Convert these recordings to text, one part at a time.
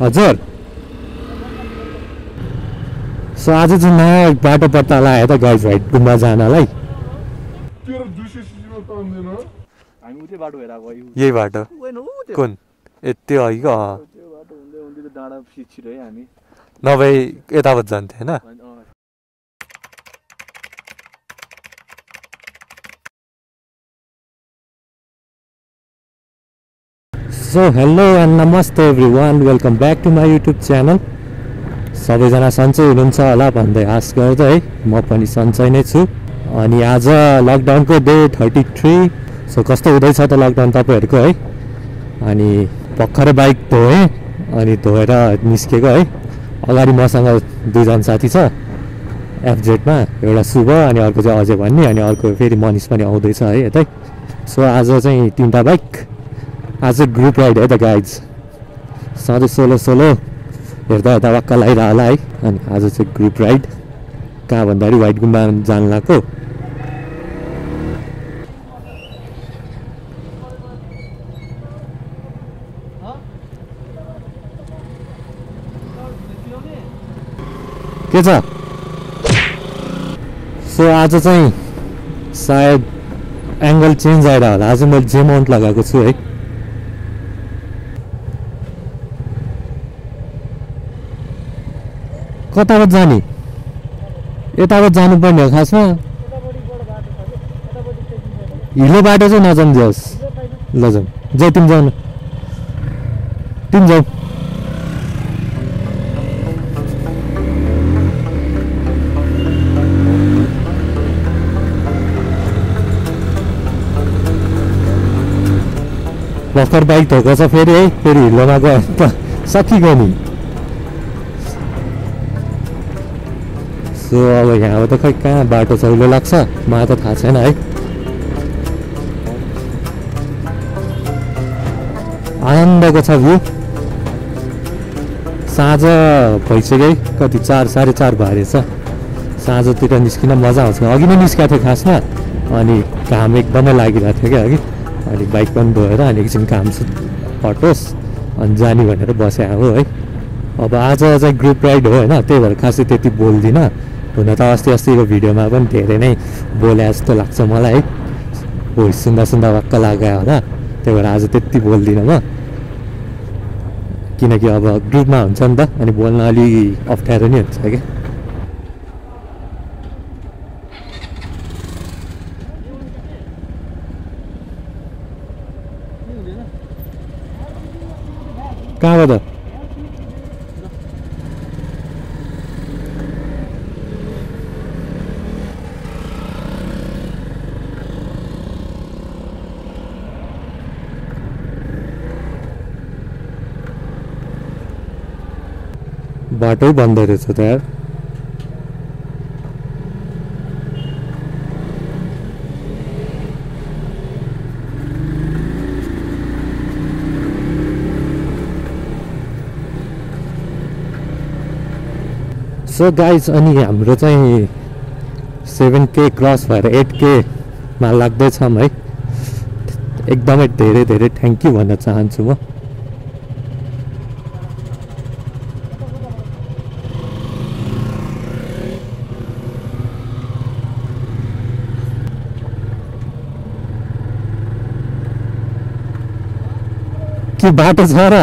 हजुर। सो आज चाहिँ नयाँ बाटो पत्ता लगायो त गाइज भाइट गुम्बा जानलाई। यही बाटो। कुन? ए त्यो अघि नभए यतावत जान्थ्यो होइन होइन, अँ। सो हेलो एन्ड नमस्ते everyone welcome back to my YouTube channel सबैजना सन्चै हुनुहुन्छ होला भन्दै आश गर्दै है म पनि सन्चै नै छु। अनि आज लकडाउनको डे थर्टी थ्री सो कस्तो हुँदैछ त लकडाउन तपाईँहरूको है? अनि भर्खरै बाइक धोएँ अनि धोएर निस्केको है? अगाडि मसँग दुईजना साथी छ एफजेडमा एउटा शुभ अनि अर्को चाहिँ अझै भन्ने अनि अर्को फेरि मनिष पनि आउँदैछ है यतै। सो आज चाहिँ तिनवटा बाइक आज ग्रुप राइड है त गाइड्स सधैँ सोलो सोलो हेर्दा हेर्दा वाक्क लगाइरह होला है अनि आज चाहिँ ग्रुप राइड कहाँ भन्दाखेरि वाइट गुम्बा जान लाएको के छ सो आज चाहिँ सायद एङ्गल चेन्ज आएर होला आज मैले जे माउन्ट लगाएको छु है कताबाट जाने। यताबाट जानुपर्ने हो खासमा। हिलो बाटो चाहिँ नजान्दियोस् ल जाउँ। जाऊ तिमी जाऊ न। तिमी जाऊ भर्खर बाइक धोएको छ फेरि है? फेरि हिलोमा गयो। सकिगयो नि। सो अब यहाँबाट खै कहाँ बाटो चौलो लाग्छ मलाई त थाहा छैन है आनन्दको छ भ्यू साँझ भइसक्यो है कति चार साढे चार भएर साँझतिर निस्किन मजा आउँछ अघि नै निस्किएको थियो खासमा अनि घाम एकदमै लागिरहेको थियो क्या अघि अनि बाइक पनि धोएर अनि एकछिन सु- हटोस् अनि जाने भनेर बसे अब है अब आज चाहिँ ग्रुप राइड हो होइन त्यही भएर खासै त्यति बोल्दिनँ हुन त अस्ति अस्तिको भिडियोमा पनि धेरै नै बोले जस्तो लाग्छ मलाई है। भोइस सुन्दा सुन्दा वाक्क लाग्यो होला। त्यही भएर आज त्यति बोल्दिनँ म। किनकि अब ग्रुपमा हुन्छ नि त अनि बोल्न अलि अप्ठ्यारो नै हुन्छ क्या। कहाँबाट बाटै बन्द रहेछ त सो गाइज अनि हाम्रो चाहिँ सेभेन के क्रस भएर एट केमा लाग्दैछौँ है। एकदमै धेरै धेरै थ्याङ्क यू भन्न चाहन्छु म। के बाटो छ र?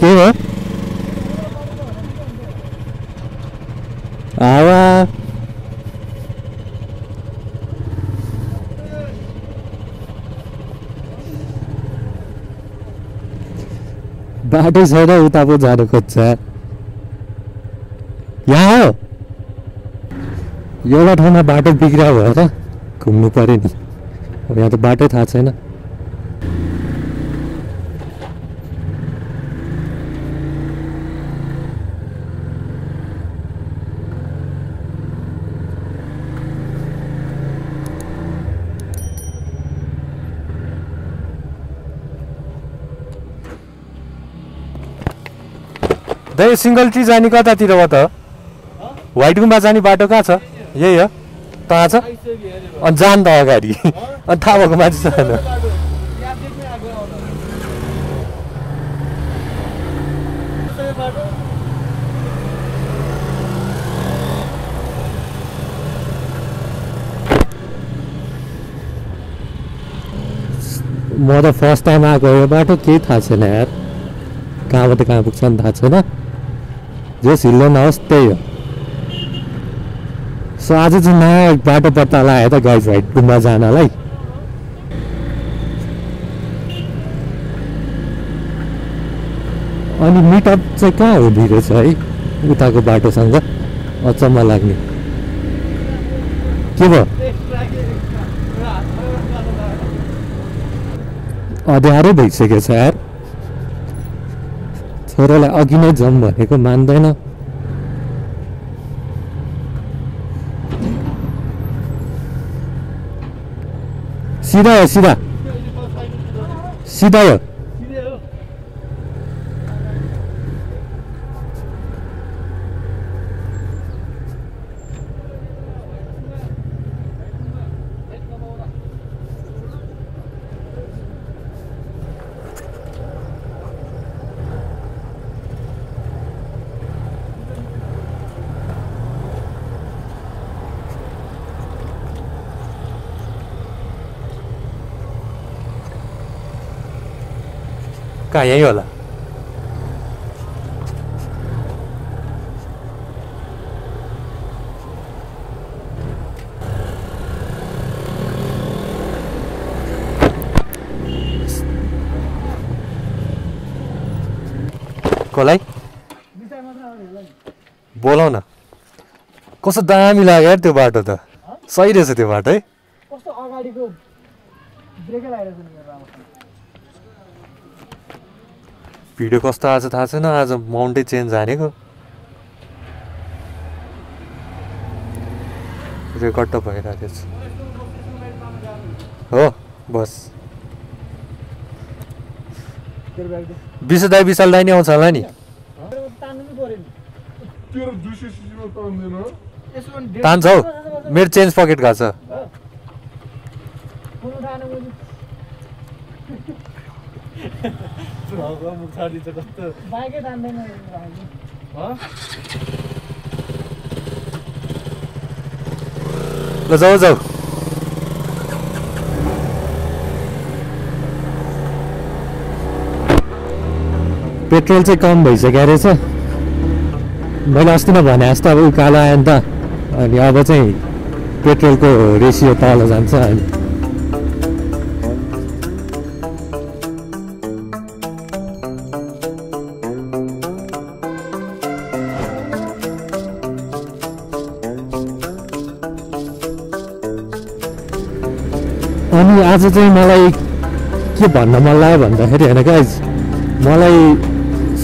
के हो? हावा। बाटो छैन उता पो जानु खोज्छ। यहाँ हो। एउटा ठाउँमा बाटो बिग्रियो भयो त घुम्नु पऱ्यो नि। यहाँ त बाटै थाहा छैन। दाइ सिङ्गल ट्री जाने कतातिर हो त? व्हाइट गुम्बा जाने बाटो कहाँ छ? यही हो। कहाँ छ? अनि जान त अगाडि। अनि थाहा भएको मान्छे छैन म त फर्स्ट टाइम आएको यो बाटो केही थाहा छैन यार। कहाँबाट कहाँ पुग्छ नि थाहा छैन। जे हिल्लो नहोस् त्यही हो। सो आज चाहिँ नयाँ बाटो पत्ता लगायो त गाइज भाइट गुम्बा जानलाई। अनि मिटअप चाहिँ कहाँ हुँदो रहेछ है? उताको बाटोसँग अचम्म लाग्ने। के भयो? अँध्यारो भइसकेछ यार। छोरालाई अघि नै जाउँ भनेको मान्दैन। सिधा हो सिधा। सिधा हो। कहाँ यहीँ होला कसलाई बोलाउ न कस्तो दामी लाग्यो यार त्यो बाटो त सही रहेछ त्यो बाटो है। कस्तो अगाडिको ब्रेकै भिडियो कस्तो आज थाहा छैन आज माउन्टै चेन्ज हानेको। रेकर्ड त भइरहेको छ। हो बस। विश्व दाई विशाल दाई नै आउँछ होला नि? तान्छ हौ मेरो चेन्ज पकेट गएको छ। बाइकै। ल जाऊ जाऊ पेट्रोल चाहिँ कम भइसक्यो रहेछ मैले अस्ति नै भने जस्तो अब उकालो आयो नि त अनि अब चाहिँ पेट्रोलको रेसियो तल जान्छ अनि अनि आज चाहिँ मलाई के भन्न मन लाग्यो भन्दाखेरि होइन गाइज मलाई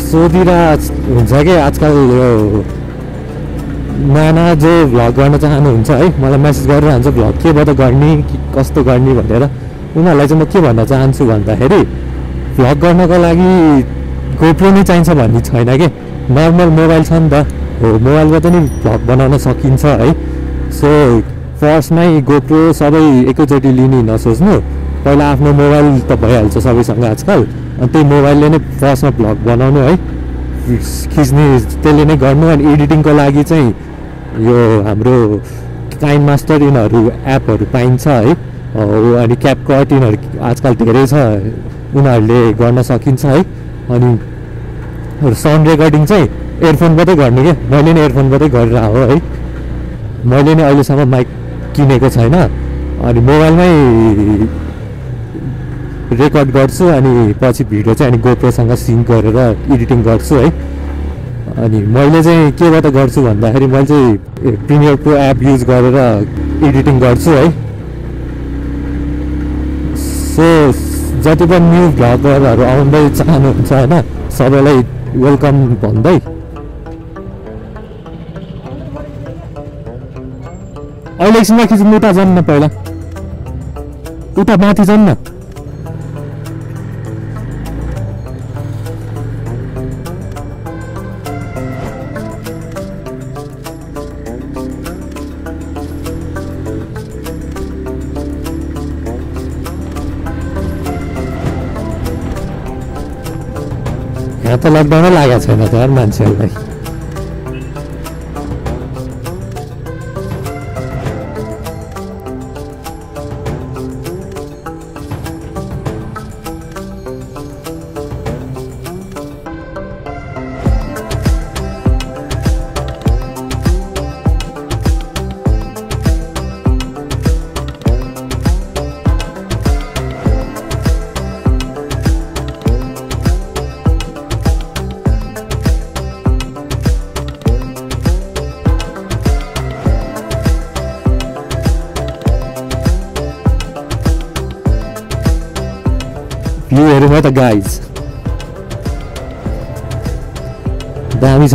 सोधिरहेको हुन्छ कि? आजकल यो नयाँ जो भ्लग गर्न चाहनुहुन्छ है मलाई मेसेज गरिरहन्छ भ्लग केबाट गर्ने? कि कस्तो गर्ने? भनेर उनीहरूलाई चाहिँ म के भन्न चाहन्छु भन्दाखेरि भ्लग गर्नको लागि गोप्रो नै चाहिन्छ भन्ने छैन कि? नर्मल मोबाइल छ नि त। हो मोबाइलबाट नि भ्लग बनाउन सकिन्छ है। सो फर्स्टमै गोप्रो सबै एकैचोटि लिने नसोच्नु। पहिला आफ्नो मोबाइल त भइहाल्छ सबैसँग आजकल। अनि त्यही मोबाइलले नै फर्स्टमा भ्लग बनाउनु है। खिच्ने त्यसले नै गर्नु अनि एडिटिङको लागि चाहिँ यो हाम्रो काइन मास्टर यिनीहरू एपहरू पाइन्छ है। अनि क्यापकट यिनीहरू आजकल धेरै छ। उनीहरूले गर्न सकिन्छ है। अनि साउन्ड रेकर्डिङ चाहिँ एयरफोनबाटै गर्ने क्या मैले नै एयरफोनबाटै गरिरहेको हो है। मैले नै अहिलेसम्म माइक किनेको छैन। अनि मोबाइलमै रेकर्ड गर्छु अनि पछि भिडियो चाहिँ अनि गोप्रोसँग सिङ्क गरेर एडिटिङ गर्छु है। अनि मैले चाहिँ केबाट गर्छु भन्दाखेरि मैले चाहिँ प्रिमियर प्रो एप युज गरेर एडिटिङ गर्छु है। सो जति पनि न्यू भ्लगरहरू आउँदै चाहनुहुन्छ होइन सबैलाई वेलकम भन्दै अहिले एकछिनमा खिच्नु उता जाऊँ न पहिला उता माथि जाऊँ न यहाँ त लकडाउनै लागेको छैन त मान्छेहरूलाई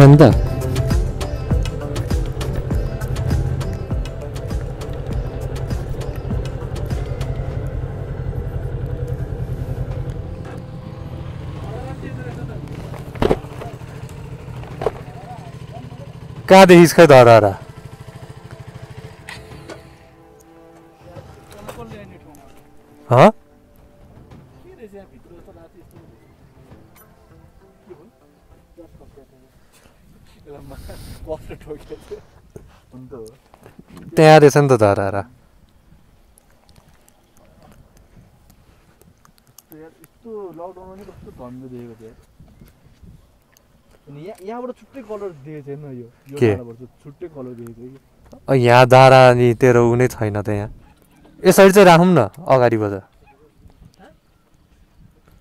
दामी छ नि त कहाँदेखि खै धरा हँ? त्यहाँ रहेछ नि त धरा यस्तो लकडाउनमा नि कस्तो धन्द दिएको थियो अनि यहाँ यहाँबाट छुट्टै कलर दिएको छैन यो यो के? डाँडाबाट चाहिँ छुट्टै कलर दिएको थियो कि अ, यहाँ धारा अनि तेरो ऊ नै छैन त यहाँ यसरी चाहिँ राखौँ न अगाडिबाट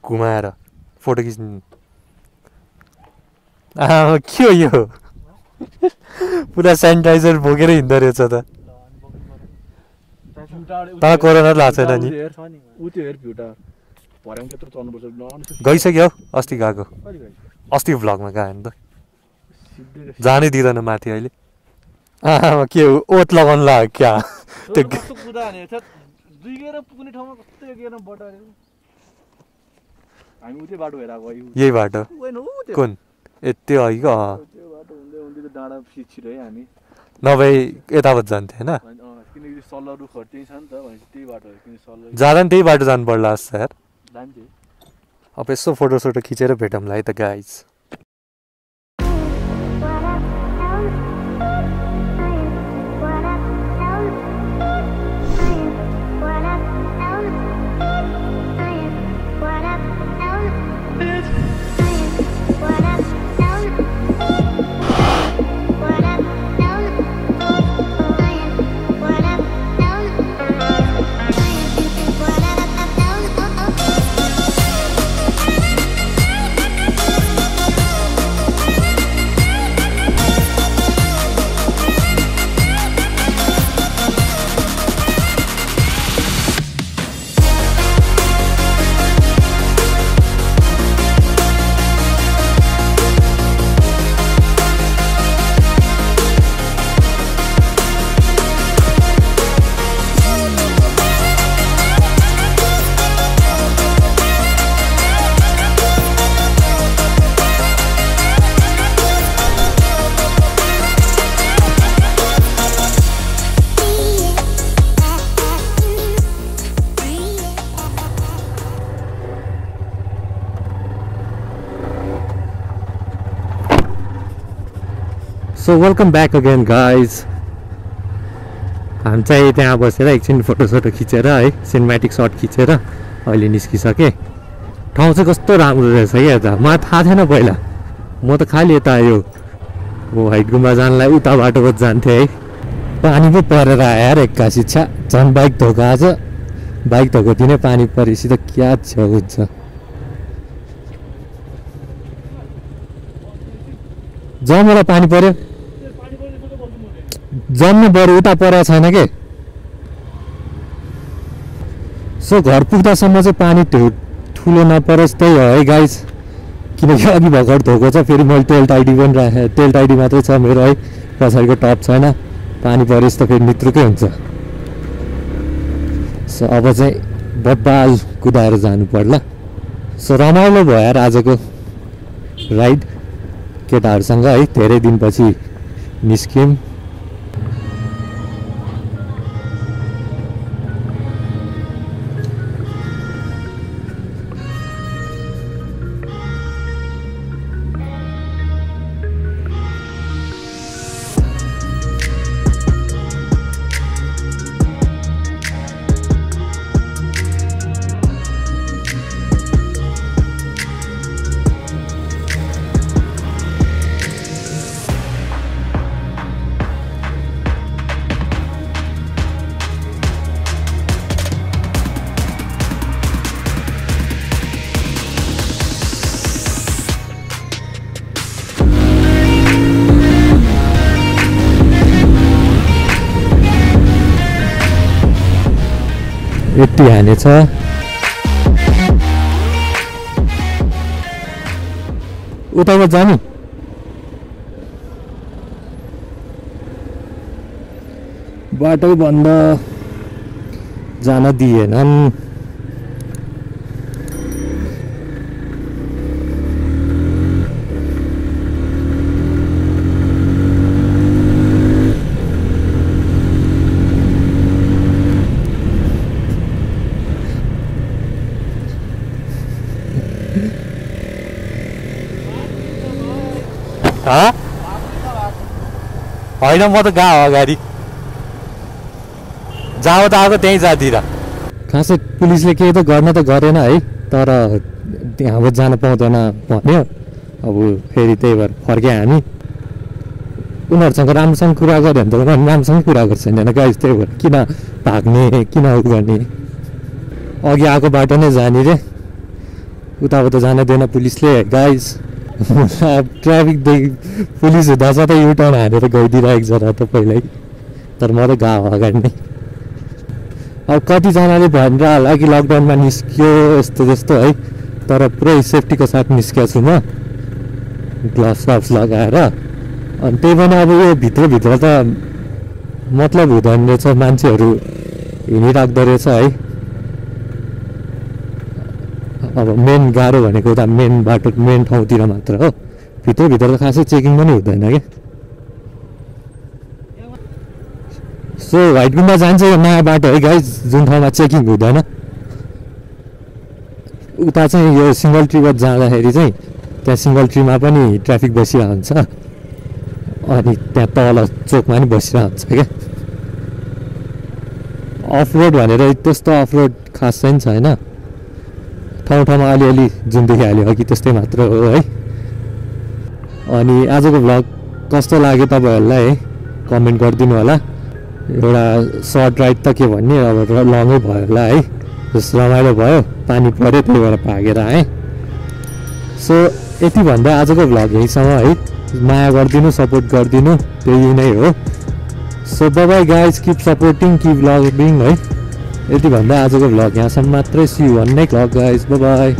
घुमाएर फोटो खिच्नु आमा के हो यो पुरा सेनिटाइजर बोकेर हिँड्दो रहेछ त। तँलाई कोरोना लाग्छ नि? गइसक्यो अस्ति गएको? अस्ति भ्लगमा गयो नि त। जानै दिँदैन माथि अहिले। आमा के हो? ओत लगाउनु लाग्यो क्या? त्यो यही बाटो? कुन? ए त्यो है अँ डाँडा है हामी। नभए यताबाट जान्थ्यो होइन? अनि, अँ, किनकि सल्लाह रुखहरू त्यही छ नि त भनेपछि त्यही बाटो हो किनकि सल्लाह जाँदा पनि त्यही बाटो जानु पर्ला जस्तो यार जान्थ्यो। अब यसो फोटो सोटो खिचेर भेटौँला है त guys so welcome back again guys हामी चाहिँ त्यहाँ बसेर एकछिन फोटोसोटो खिचेर है सिनेमेटिक सर्ट खिचेर अहिले निस्किसकेँ। ठाउँ चाहिँ कस्तो राम्रो रहेछ क्या यता मलाई थाहा थिएन पहिला। म त खालि यता यो हाइट गुम्बा जानलाई उता बाटोबाट जान्थेँ है। पानी पो परेर आयो यार एक्कासी। छ्या झन् बाइक धोका आज। बाइक धोको दिनै पानी परेपछि त क्या छेउ हुन्छ। जमलाई पानी पर्यो। जम्नु बरु उता परेको छैन के? सो घर पुग्दासम्म चाहिँ पानी ठुलो नपरोस् त्यही हो है गाइस किनकि अघि भर्खर धोएको छ फेरि मैले तेल टाइडी पनि राखेँ। तेल टाइडी मात्रै छ मेरो है पछाडिको टप छैन। पानी परेपछि त फेरि नित्रुकै हुन्छ। सो अब चाहिँ बब्बाल कुदाएर जानु पर्ला। सो रमाइलो भयो आजको राइड केटाहरूसँग है धेरै दिनपछि निस्क्यौँ। यति हानेछ उताबाट जाने। बाटो बन्द जान दिएनन् हाँ? होइन म त गएको अगाडि। जहाँ त आएको त्यहीँ खासै पुलिसले केही त गर्न त गरेन है तर त्यहाँबाट जान पाउँदैन भन्यो। अब फेरि त्यही भएर फर्क्यो हामी। उनीहरूसँग राम्रोसँग कुरा गऱ्यो भने त उनीहरू राम्रोसँग कुरा गर्छ नि गाइस त्यही भएर किन भाग्ने किन उ गर्ने? अघि आएको बाटो नै जाने रे। उताबाट जान दिएन पुलिसले गाइस ट्राफिकदेखि पुलिस हुँदा साथै युटर्न हानेर गइदिइरहेको छ र त पहिल्यै तर म त गएको अगाडि नै। अब कतिजनाले भनेर होला कि लकडाउनमा निस्कियो यस्तो त्यस्तो है? तर पुरै सेफ्टीको साथ निस्किएको छु म। ग्लभ्स ग्लभ्स लगाएर। अनि त्यही पनि अब यो भित्रभित्र त मतलब हुँदैन रहेछ मान्छेहरू हिँडिराख्दो रहेछ है? अब मेन गाह्रो भनेको उता मेन बाटो मेन ठाउँतिर मात्र हो। भित्रभित्र त खासै चेकिङ पनि हुँदैन क्या। सो व्हाइट गुम्बा जान्छ यो नयाँ बाटो है गाइज जुन ठाउँमा चेकिङ हुँदैन। उता चाहिँ यो सिङ्गल ट्रीबाट जाँदाखेरि चाहिँ त्यहाँ सिङ्गल ट्रीमा पनि ट्राफिक बसिरहेको हुन्छ अनि त्यहाँ तल चोकमा पनि बसिरहेको हुन्छ क्या। अफ रोड भनेर त्यस्तो अफ रोड खास चाहिँ छैन। ठाउँ ठाउँमा अलिअलि जुन देखिहाल्यो अघि त्यस्तै मात्र हो है। अनि आजको भ्लग कस्तो लाग्यो तपाईँहरूलाई है? कमेन्ट गरिदिनु होला। एउटा सर्ट राइड त के भन्ने अब लङै भयो होला है। जस रमाइलो भयो पानी पऱ्यो त्यही भएर भागेर आएँ। सो यति भन्दा आजको भ्लग यहीँसम्म है। माया गरिदिनु सपोर्ट गरिदिनु त्यही नै हो। So bye guys keep supporting keep vlogging है। यति भन्दा आजको भ्लग यहाँसम्म मात्रै सी वान नै भ्लग गाइज बाई